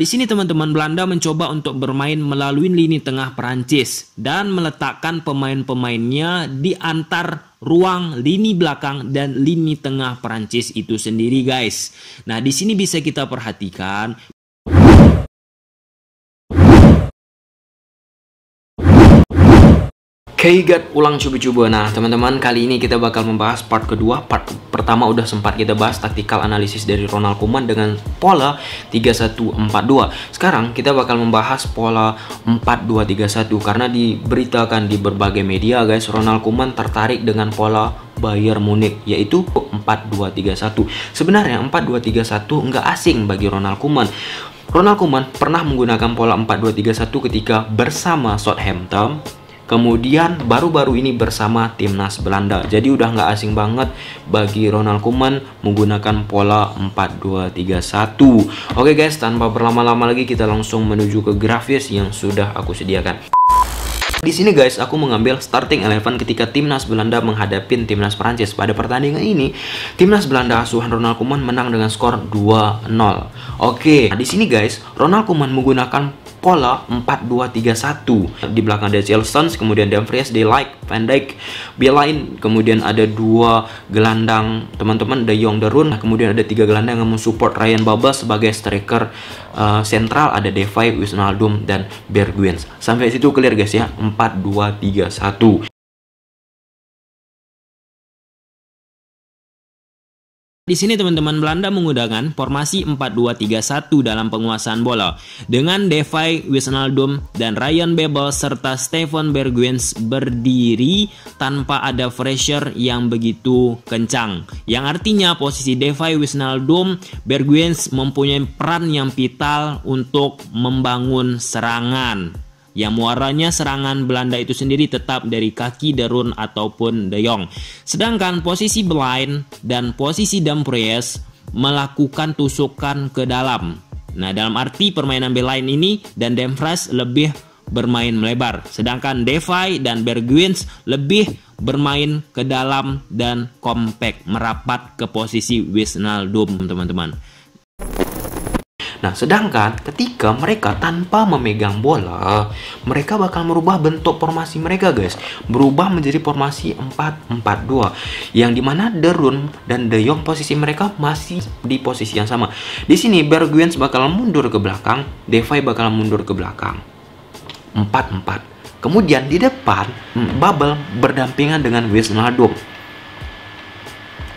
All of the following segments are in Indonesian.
Di sini teman-teman Belanda mencoba untuk bermain melalui lini tengah Perancis dan meletakkan pemain-pemainnya di antar ruang lini belakang dan lini tengah Perancis itu sendiri guys. Nah, di sini bisa kita perhatikan Keigat ulang coba-coba. Nah, teman-teman, kali ini kita bakal membahas part kedua. Part pertama udah sempat kita bahas taktikal analisis dari Ronald Koeman dengan pola 3142. Sekarang kita bakal membahas pola 4231 karena diberitakan di berbagai media, guys, Ronald Koeman tertarik dengan pola Bayern Munich yaitu 4231. Sebenarnya 4231 nggak asing bagi Ronald Koeman. Ronald Koeman pernah menggunakan pola 4231 ketika bersama Southampton Kemudian baru-baru ini bersama timnas Belanda. Jadi udah nggak asing banget bagi Ronald Koeman menggunakan pola 4-2-3-1. Oke guys, tanpa berlama-lama lagi kita langsung menuju ke grafis yang sudah aku sediakan. Di sini guys, aku mengambil starting eleven ketika timnas Belanda menghadapi timnas Prancis. Pada pertandingan ini, timnas Belanda asuhan Ronald Koeman menang dengan skor 2-0. Oke, nah, di sini guys, Ronald Koeman menggunakan pola 4-2-3-1 di belakang ada Chelsea kemudian Dumfries, De Ligt, Van Dijk, Bielain kemudian ada dua gelandang teman-teman De Jong, De Roon. Kemudian ada tiga gelandang yang mensupport Ryan Babel sebagai striker uh, sentral. Ada Depay, Wijnaldum dan Bergwijn. Sampai situ clear guys ya 4-2-3-1 Di sini teman-teman Belanda menggunakan formasi 4-2-3-1 dalam penguasaan bola. Dengan Devay Wijnaldum dan Ryan Babel serta Stefan Bergwijn berdiri tanpa ada pressure yang begitu kencang. Yang artinya posisi Devay Wijnaldum Bergwijn mempunyai peran yang vital untuk membangun serangan yang muaranya serangan Belanda itu sendiri tetap dari kaki Derun ataupun De Jong. Sedangkan posisi Blind dan posisi Dumfries melakukan tusukan ke dalam. Nah, dalam arti permainan Blind ini dan Dumfries lebih bermain melebar, sedangkan Devay dan Bergwijn lebih bermain ke dalam dan compact merapat ke posisi Wijnaldum, teman-teman. Nah, sedangkan ketika mereka tanpa memegang bola, mereka bakal merubah bentuk formasi mereka, guys. Berubah menjadi formasi 4-4-2 yang di mana Derun dan De Jong posisi mereka masih di posisi yang sama. Di sini Bergwijn bakal mundur ke belakang, Devay bakal mundur ke belakang. 4-4. Kemudian di depan Bubble berdampingan dengan Wijnaldum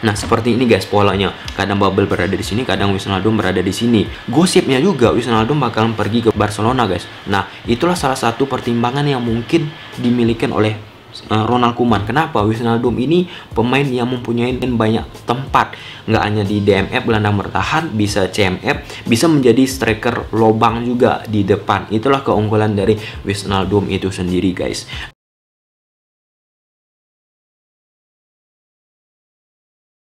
Nah, seperti ini guys polanya. Kadang Bubble berada di sini, kadang Wijnaldum berada di sini. Gosipnya juga Wijnaldum bakalan pergi ke Barcelona, guys. Nah, itulah salah satu pertimbangan yang mungkin dimiliki oleh uh, Ronald Koeman. Kenapa Wijnaldum ini pemain yang mempunyai banyak tempat, nggak hanya di DMF gelandang bertahan, bisa CMF, bisa menjadi striker lobang juga di depan. Itulah keunggulan dari Wijnaldum itu sendiri, guys.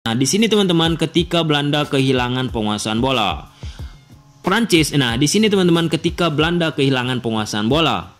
Nah, di sini teman-teman ketika Belanda kehilangan penguasaan bola. Prancis, nah di sini teman-teman ketika Belanda kehilangan penguasaan bola.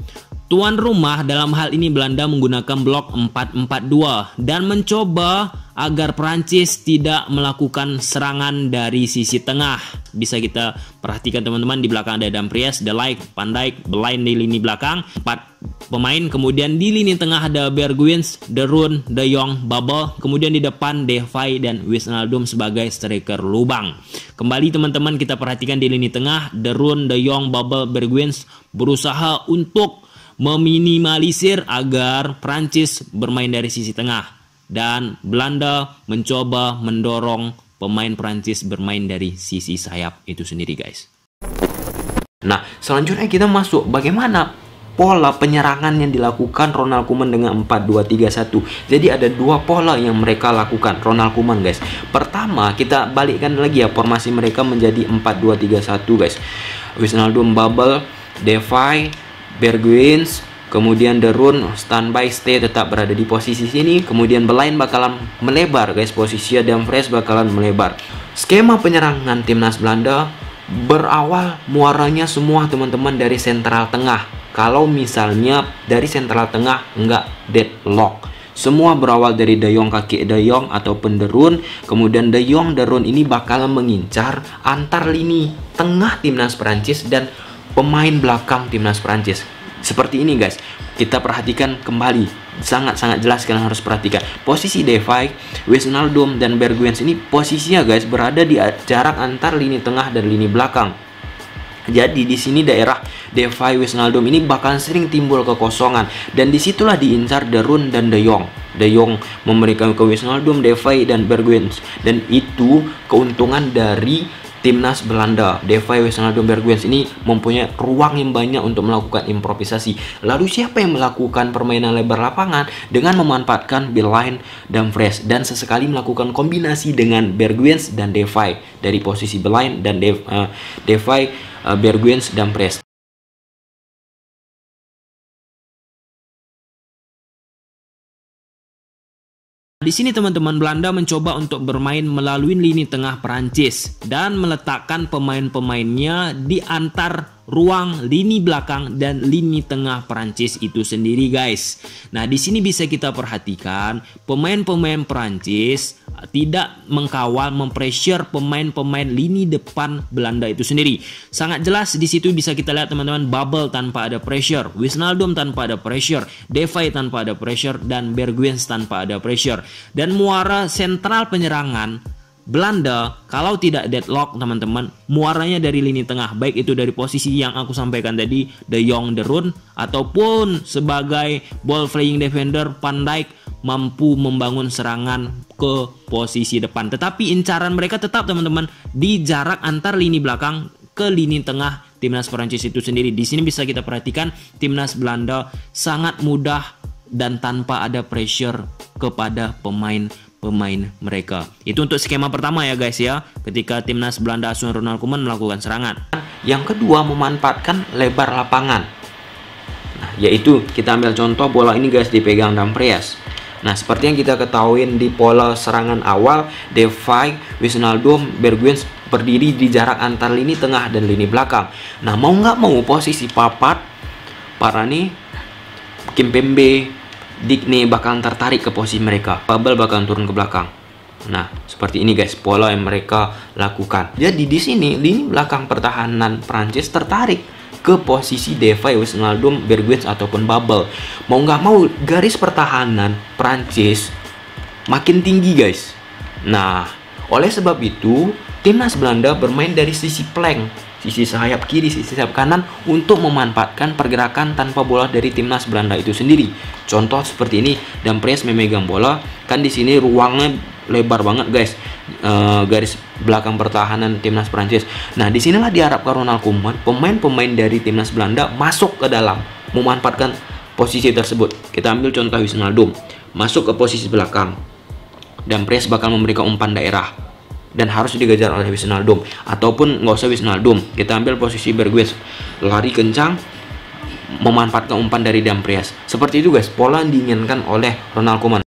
Tuan rumah dalam hal ini Belanda menggunakan blok 442 dan mencoba agar Prancis tidak melakukan serangan dari sisi tengah. Bisa kita perhatikan teman-teman di belakang ada Dumfries, De Ligt, Van Dijk, Belain di lini belakang, empat pemain. Kemudian di lini tengah ada Bergwijn, De Roon, De Jong, Babel. Kemudian di depan Devay dan Wijnaldum sebagai striker lubang. Kembali teman-teman kita perhatikan di lini tengah De Roon, De Jong, Babel, Bergwijn berusaha untuk meminimalisir agar Prancis bermain dari sisi tengah dan Belanda mencoba mendorong pemain Prancis bermain dari sisi sayap itu sendiri guys. Nah, selanjutnya kita masuk bagaimana pola penyerangan yang dilakukan Ronald Koeman dengan 4-2-3-1. Jadi ada dua pola yang mereka lakukan Ronald Koeman guys. Pertama, kita balikkan lagi ya formasi mereka menjadi 4-2-3-1 guys. Wijnaldum Bubble, Devay, Bergwijn, Kemudian The Rune standby stay tetap berada di posisi sini. Kemudian Belain bakalan melebar guys. Posisi Dumfries bakalan melebar. Skema penyerangan timnas Belanda berawal muaranya semua teman-teman dari sentral tengah. Kalau misalnya dari sentral tengah nggak deadlock. Semua berawal dari De Jong kaki De Jong ataupun Derun. Kemudian De Jong Derun ini bakal mengincar antar lini tengah timnas Prancis dan pemain belakang timnas Prancis. Seperti ini guys. Kita perhatikan kembali sangat-sangat jelas kalian harus perhatikan posisi Devay, Wijnaldum dan Bergwijn ini posisinya guys berada di jarak antar lini tengah dan lini belakang jadi di sini daerah Devay Wijnaldum ini bakal sering timbul kekosongan dan di situlah diincar Derun dan De Jong. De Jong memberikan ke Wijnaldum, Devay dan Bergwijn dan itu keuntungan dari timnas Belanda. Devay Wijnaldum Bergwijn ini mempunyai ruang yang banyak untuk melakukan improvisasi. Lalu siapa yang melakukan permainan lebar lapangan dengan memanfaatkan Beeline dan Fresh dan sesekali melakukan kombinasi dengan Bergwijn dan Devay dari posisi Beeline dan uh, Devay, uh, Bergwijn dan Fresh. Di sini teman-teman Belanda mencoba untuk bermain melalui lini tengah Perancis dan meletakkan pemain-pemainnya di antar ruang lini belakang dan lini tengah Perancis itu sendiri guys. Nah, di sini bisa kita perhatikan pemain-pemain Perancis tidak mengkawal mempressure pemain-pemain lini depan Belanda itu sendiri. Sangat jelas di situ bisa kita lihat teman-teman bubble tanpa ada pressure, Wisnaldum tanpa ada pressure, Devay tanpa ada pressure dan Bergwijn tanpa ada pressure. Dan muara sentral penyerangan Belanda kalau tidak deadlock teman-teman muaranya dari lini tengah baik itu dari posisi yang aku sampaikan tadi De Jong De Run ataupun sebagai ball playing defender Van Dijk mampu membangun serangan ke posisi depan tetapi incaran mereka tetap teman-teman di jarak antar lini belakang ke lini tengah timnas Prancis itu sendiri di sini bisa kita perhatikan timnas Belanda sangat mudah dan tanpa ada pressure kepada pemain pemain mereka. Itu untuk skema pertama ya guys ya, ketika timnas Belanda asuhan Ronald Koeman melakukan serangan. Yang kedua memanfaatkan lebar lapangan. Nah, yaitu kita ambil contoh bola ini guys dipegang Damprias. Nah, seperti yang kita ketahui di pola serangan awal, Devay, Wijnaldum, Bergwijn berdiri di jarak antar lini tengah dan lini belakang. Nah, mau nggak mau posisi papat, para nih Kimpembe, Digne bakal tertarik ke posisi mereka. Bubble bakal turun ke belakang. Nah, seperti ini guys pola yang mereka lakukan. Jadi di sini lini belakang pertahanan Prancis tertarik ke posisi Devay, Wijnaldum, Bergwijn ataupun Bubble. Mau nggak mau garis pertahanan Prancis makin tinggi guys. Nah, oleh sebab itu timnas Belanda bermain dari sisi plank sisi sayap kiri, sisi sayap kanan untuk memanfaatkan pergerakan tanpa bola dari timnas Belanda itu sendiri. Contoh seperti ini, dan Pres memegang bola, kan di sini ruangnya lebar banget guys, e, garis belakang pertahanan timnas Prancis. Nah di sinilah diharapkan Ronald Koeman, pemain-pemain dari timnas Belanda masuk ke dalam, memanfaatkan posisi tersebut. Kita ambil contoh Wijnaldum, masuk ke posisi belakang, dan Pres bakal memberikan umpan daerah. Dan harus digejar oleh Wijnaldum. Ataupun nggak usah Wijnaldum. Kita ambil posisi Bergwijn. Lari kencang memanfaatkan umpan dari Damprias seperti itu guys. Pola diinginkan oleh Ronald Koeman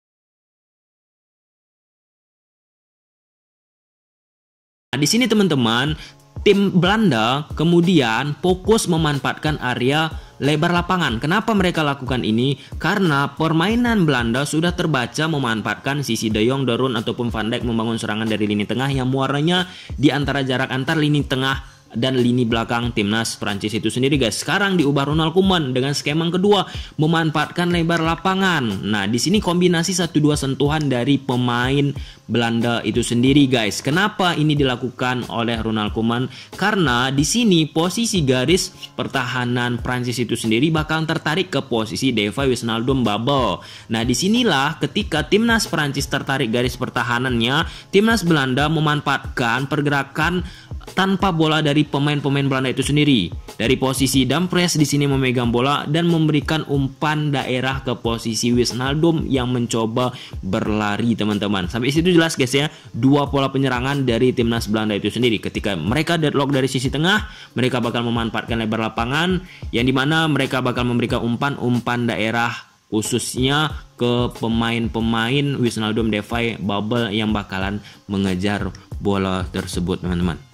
Nah, di sini teman-teman, tim Belanda kemudian fokus memanfaatkan area lebar lapangan. Kenapa mereka lakukan ini? Karena permainan Belanda sudah terbaca memanfaatkan sisi De Jong, Darun ataupun Van Dijk membangun serangan dari lini tengah yang muaranya di antara jarak antar lini tengah dan lini belakang timnas Prancis itu sendiri guys. Sekarang diubah Ronald Koeman dengan skema yang kedua memanfaatkan lebar lapangan. Nah, di sini kombinasi satu dua sentuhan dari pemain Belanda itu sendiri guys. Kenapa ini dilakukan oleh Ronald Koeman? Karena di sini posisi garis pertahanan Prancis itu sendiri bakal tertarik ke posisi Deva Wijnaldum Bubble. Nah, di sinilah ketika timnas Prancis tertarik garis pertahanannya, timnas Belanda memanfaatkan pergerakan tanpa bola dari pemain-pemain Belanda itu sendiri. Dari posisi Dampres di sini memegang bola dan memberikan umpan daerah ke posisi Wijnaldum yang mencoba berlari teman-teman. Sampai situ jelas guys ya, dua pola penyerangan dari timnas Belanda itu sendiri. Ketika mereka deadlock dari sisi tengah, mereka bakal memanfaatkan lebar lapangan yang di mana mereka bakal memberikan umpan-umpan daerah khususnya ke pemain-pemain Wijnaldum Devay Bubble yang bakalan mengejar bola tersebut teman-teman.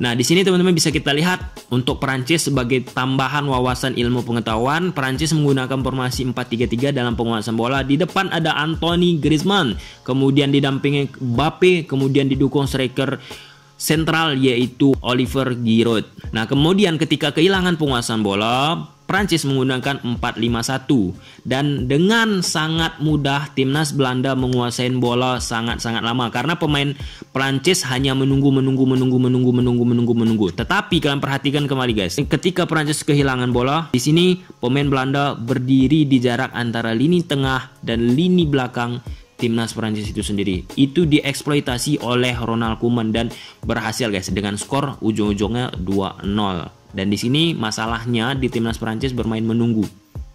Nah, di sini teman-teman bisa kita lihat untuk Perancis sebagai tambahan wawasan ilmu pengetahuan, Perancis menggunakan formasi 4-3-3 dalam penguasaan bola. Di depan ada Anthony Griezmann, kemudian didampingi Mbappe, kemudian didukung striker sentral yaitu Oliver Giroud. Nah, kemudian ketika kehilangan penguasaan bola, Prancis menggunakan 4-5-1 dan dengan sangat mudah timnas Belanda menguasai bola sangat-sangat lama karena pemain Prancis hanya menunggu menunggu menunggu menunggu menunggu menunggu menunggu. Tetapi kalian perhatikan kembali guys, ketika Prancis kehilangan bola, di sini pemain Belanda berdiri di jarak antara lini tengah dan lini belakang timnas Prancis itu sendiri. Itu dieksploitasi oleh Ronald Koeman dan berhasil guys dengan skor ujung-ujungnya 2-0. Dan di sini masalahnya di timnas Prancis bermain menunggu.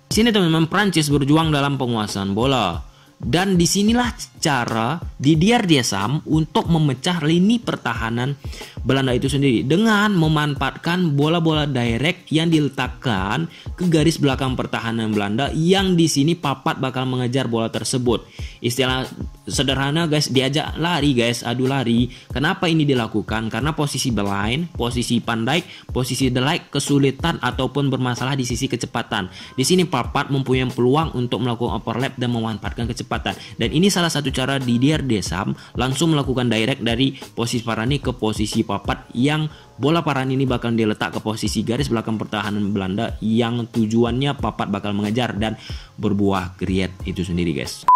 Di sini teman-teman Prancis berjuang dalam penguasaan bola. Dan di sinilah cara Didier Deschamps untuk memecah lini pertahanan Belanda itu sendiri dengan memanfaatkan bola-bola direct yang diletakkan ke garis belakang pertahanan Belanda yang di sini papat bakal mengejar bola tersebut. Istilah sederhana guys, diajak lari guys, adu lari. Kenapa ini dilakukan? Karena posisi Belain, posisi Pandai, posisi Delike kesulitan ataupun bermasalah di sisi kecepatan. Di sini Papat mempunyai peluang untuk melakukan overlap dan memanfaatkan kecepatan. Dan ini salah satu cara Didier Deschamps langsung melakukan direct dari posisi Parani ke posisi Papat yang bola Parani ini bakal diletak ke posisi garis belakang pertahanan Belanda yang tujuannya Papat bakal mengejar dan berbuah create itu sendiri guys.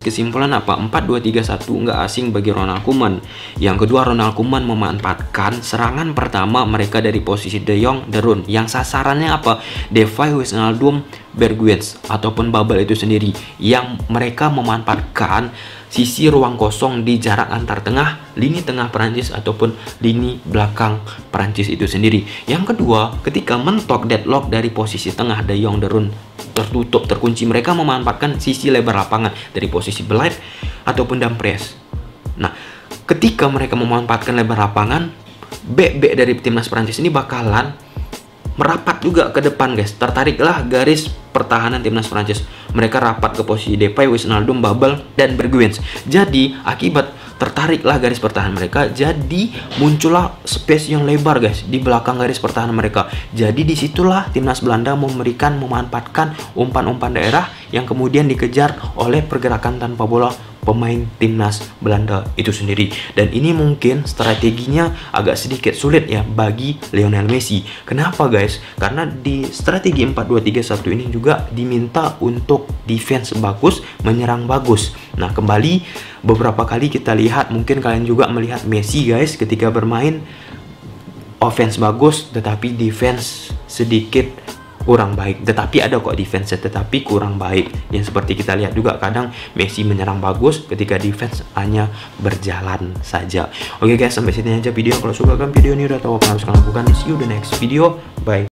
Kesimpulan apa? 4-2-3-1 nggak asing bagi Ronald Koeman. Yang kedua, Ronald Koeman memanfaatkan serangan pertama mereka dari posisi De Jong, De Roon. Yang sasarannya apa? Depay, Wijnaldum, Bergwijn ataupun Babel itu sendiri. Yang mereka memanfaatkan sisi ruang kosong di jarak antar tengah, lini tengah Perancis ataupun lini belakang Perancis itu sendiri. Yang kedua, ketika mentok deadlock dari posisi tengah De Jong, De Roon tertutup, terkunci. Mereka memanfaatkan sisi lebar lapangan dari posisi belight ataupun dampres. Nah, ketika mereka memanfaatkan lebar lapangan, bek-bek dari timnas Prancis ini bakalan merapat juga ke depan guys. Tertariklah garis pertahanan timnas Prancis. Mereka rapat ke posisi Depay, Wijnaldum, Babel, dan Bergwijn. Jadi, akibat tertariklah garis pertahanan mereka jadi muncullah space yang lebar guys di belakang garis pertahanan mereka. Jadi di situlah timnas Belanda memberikan memanfaatkan umpan-umpan daerah yang kemudian dikejar oleh pergerakan tanpa bola pemain timnas Belanda itu sendiri. Dan ini mungkin strateginya agak sedikit sulit ya bagi Lionel Messi. Kenapa guys? Karena di strategi 4-2-3-1 ini juga diminta untuk defense bagus menyerang bagus. Nah kembali beberapa kali kita lihat mungkin kalian juga melihat Messi guys ketika bermain offense bagus tetapi defense sedikit kurang baik. Tetapi ada kok defense tetapi kurang baik. Yang seperti kita lihat juga kadang Messi menyerang bagus ketika defense hanya berjalan saja. Oke guys sampai sini aja video. Kalau suka kan video ini udah tahu apa harus kalian lakukan. See you the next video. Bye